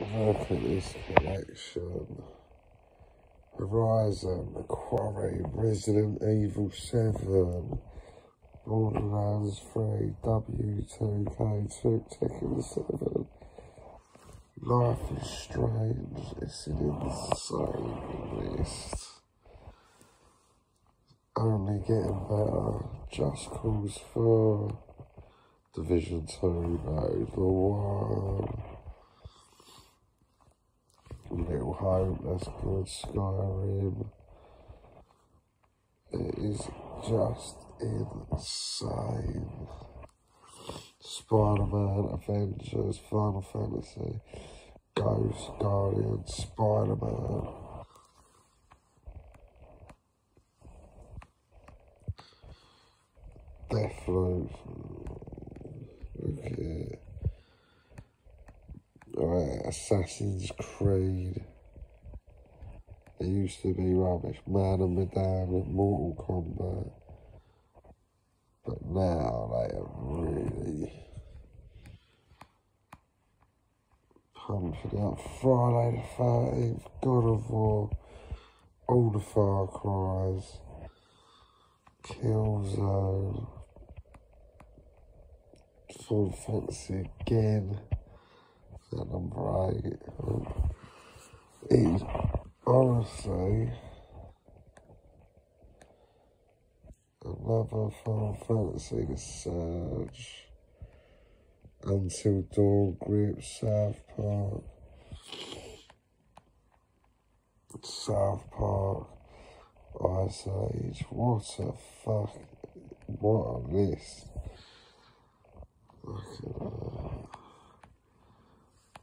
This collection. Horizon, Quarry, Resident Evil 7, Borderlands 3, W2K2, Tekken 7. Life is Strange, it's an insane list. Only getting better. Just Cause 4, Division 2, no, the 1. Little Hope, that's good. Skyrim. It is just insane. Spider-Man, Avengers, Final Fantasy, Ghost, Guardian, Spider-Man. Deathloop. Look at it. Right, Assassin's Creed. It used to be rubbish. Man of Medan, Mortal Kombat. But now they are really pumping out Friday the 13th, God of War, all the Far Cries, Killzone, Final Fantasy again that number eight is honestly another Final Fantasy Surge Until Dawn Grip South Park. South Park Ice Age what a fuck what a list. Look at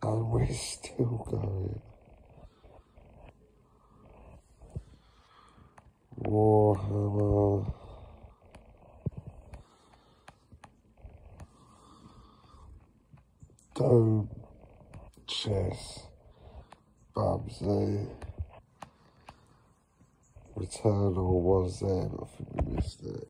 and we're still going. Warhammer. Dome. Chess. Bubsy. Returnal was there, I think we missed it.